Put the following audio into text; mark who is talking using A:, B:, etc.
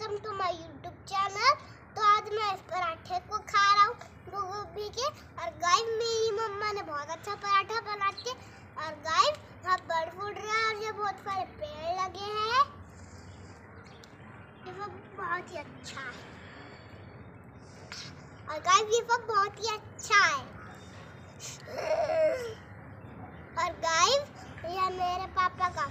A: Welcome to my YouTube channel तो आज मैं इस पराठे को खा रहा हूँ, गोभी के। और गाय मेरी मम्मा ने बहुत अच्छा पराठा बना के और गाय यहाँ बर्ड फूट रहा है और ये बहुत सारे पेड़ लगे हैं। ये सब बहुत ही अच्छा है। और गाय ये सब बहुत ही अच्छा है। और गाय यह मेरे पापा का